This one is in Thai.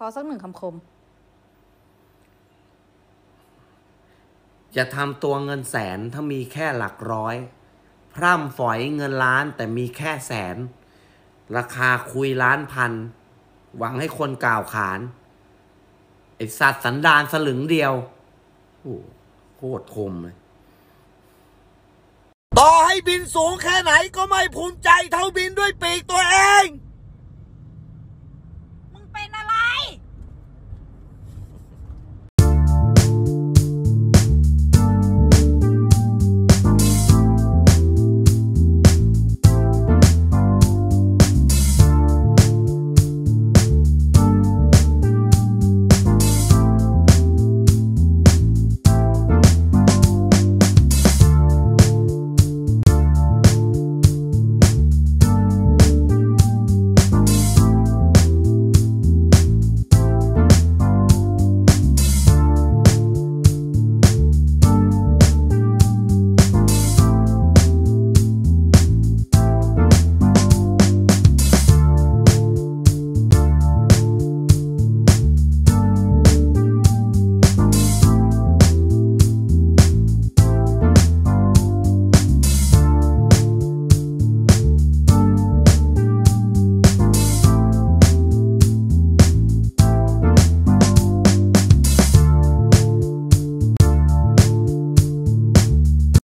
ขอสักหนึ่งคำคมจะทำตัวเงินแสนถ้ามีแค่หลักร้อย พร่ำฝอยเงินล้านแต่มีแค่แสน ราคาคุยล้านพัน หวังให้คนกล่าวขาน ไอสัตว์สันดานสลึงเดียว โอ้โหโคตรคมเลย ต่อให้บินสูงแค่ไหนก็ไม่ภูมิใจเท่าบินด้วยปีกตัวเอง